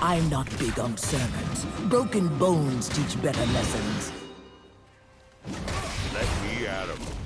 I'm not big on sermons. Broken bones teach better lessons. Let me at him.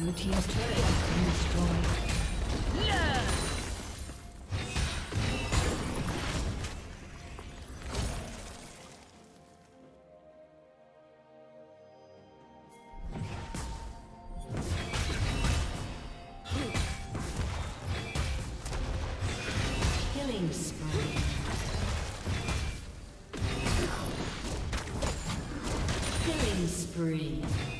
Blue team's turret has been destroyed. Killing spree.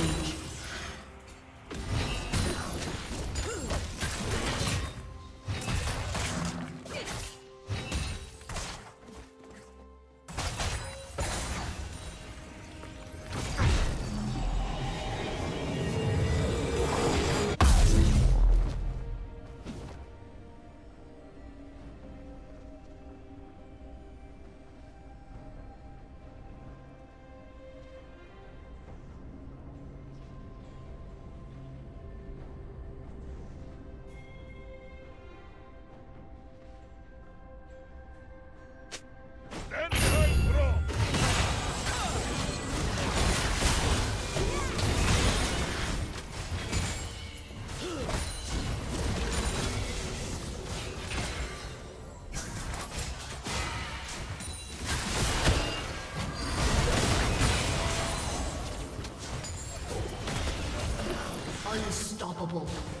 trouble.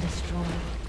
Destroyed.